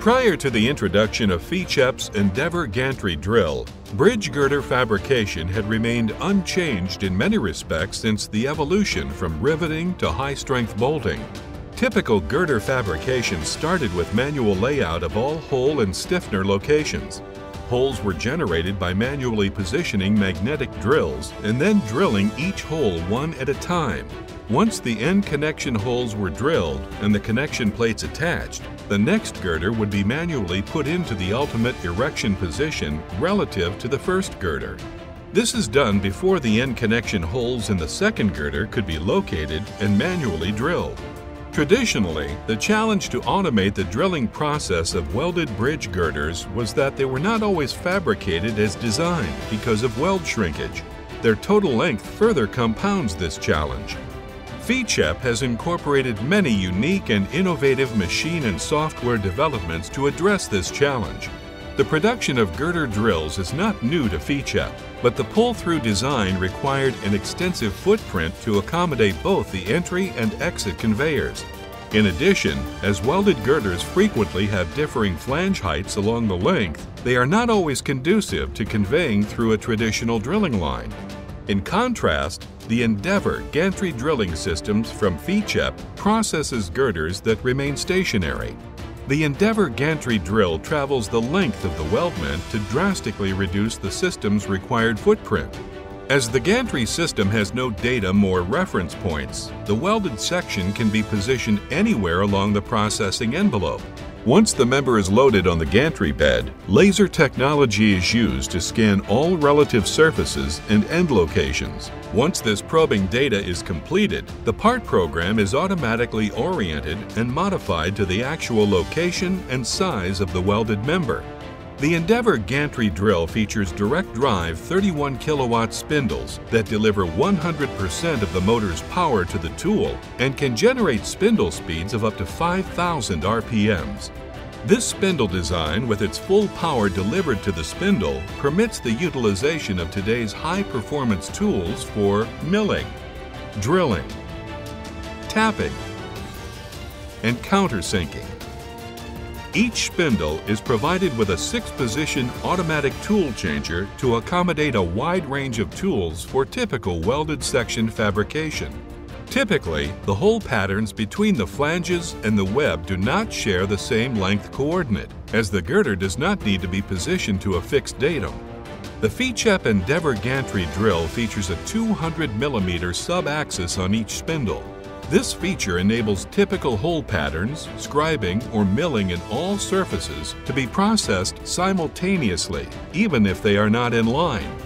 Prior to the introduction of Ficep's Endeavour gantry drill, bridge girder fabrication had remained unchanged in many respects since the evolution from riveting to high-strength bolting. Typical girder fabrication started with manual layout of all hole and stiffener locations. Holes were generated by manually positioning magnetic drills and then drilling each hole one at a time. Once the end connection holes were drilled and the connection plates attached, the next girder would be manually put into the ultimate erection position relative to the first girder. This is done before the end connection holes in the second girder could be located and manually drilled. Traditionally, the challenge to automate the drilling process of welded bridge girders was that they were not always fabricated as designed because of weld shrinkage. Their total length further compounds this challenge. Ficep has incorporated many unique and innovative machine and software developments to address this challenge. The production of girder drills is not new to Ficep, but the pull-through design required an extensive footprint to accommodate both the entry and exit conveyors. In addition, as welded girders frequently have differing flange heights along the length, they are not always conducive to conveying through a traditional drilling line. In contrast, the Endeavour gantry drilling systems from Ficep processes girders that remain stationary, the Endeavour gantry drill travels the length of the weldment to drastically reduce the system's required footprint. As the gantry system has no datum or reference points, the welded section can be positioned anywhere along the processing envelope, once the member is loaded on the gantry bed, laser technology is used to scan all relative surfaces and end locations. Once this probing data is completed, the part program is automatically oriented and modified to the actual location and size of the welded member. The Endeavour gantry drill features direct drive 31 kilowatt spindles that deliver 100% of the motor's power to the tool and can generate spindle speeds of up to 5,000 RPMs. This spindle design, with its full power delivered to the spindle, permits the utilization of today's high-performance tools for milling, drilling, tapping, and countersinking. Each spindle is provided with a six-position automatic tool changer to accommodate a wide range of tools for typical welded section fabrication. Typically, the hole patterns between the flanges and the web do not share the same length coordinate, as the girder does not need to be positioned to a fixed datum. The Ficep Endeavour gantry drill features a 200 mm sub-axis on each spindle, this feature enables typical hole patterns, scribing, or milling in all surfaces to be processed simultaneously, even if they are not in line.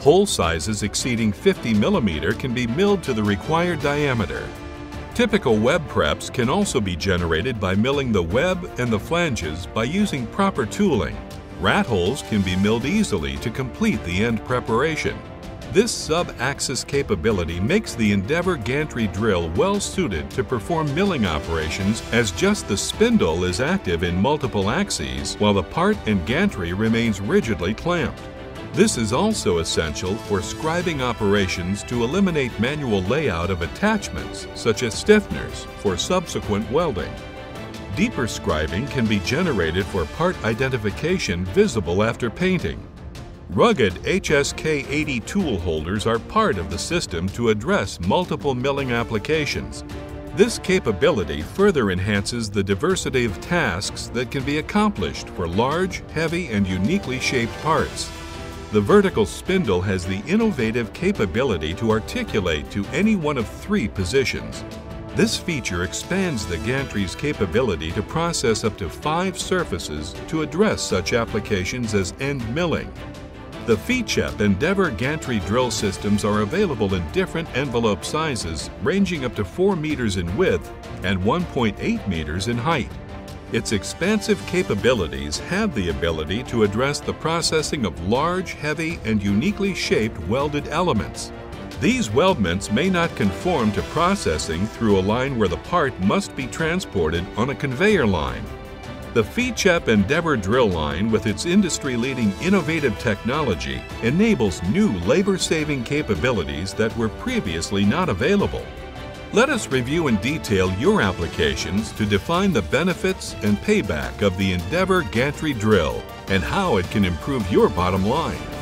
Hole sizes exceeding 50 millimeter can be milled to the required diameter. Typical web preps can also be generated by milling the web and the flanges by using proper tooling. Rat holes can be milled easily to complete the end preparation. This sub-axis capability makes the Endeavour gantry drill well suited to perform milling operations as just the spindle is active in multiple axes while the part and gantry remains rigidly clamped. This is also essential for scribing operations to eliminate manual layout of attachments such as stiffeners for subsequent welding. Deeper scribing can be generated for part identification visible after painting Rugged HSK80 tool holders are part of the system to address multiple milling applications. This capability further enhances the diversity of tasks that can be accomplished for large, heavy, and uniquely shaped parts. The vertical spindle has the innovative capability to articulate to any one of three positions. This feature expands the gantry's capability to process up to five surfaces to address such applications as end milling, the Ficep Endeavour gantry drill systems are available in different envelope sizes ranging up to 4 meters in width and 1.8 meters in height. Its expansive capabilities have the ability to address the processing of large, heavy, and uniquely shaped welded elements. These weldments may not conform to processing through a line where the part must be transported on a conveyor line the Ficep Endeavour drill line with its industry-leading innovative technology enables new labor-saving capabilities that were previously not available. Let us review in detail your applications to define the benefits and payback of the Endeavour Gantry drill and how it can improve your bottom line.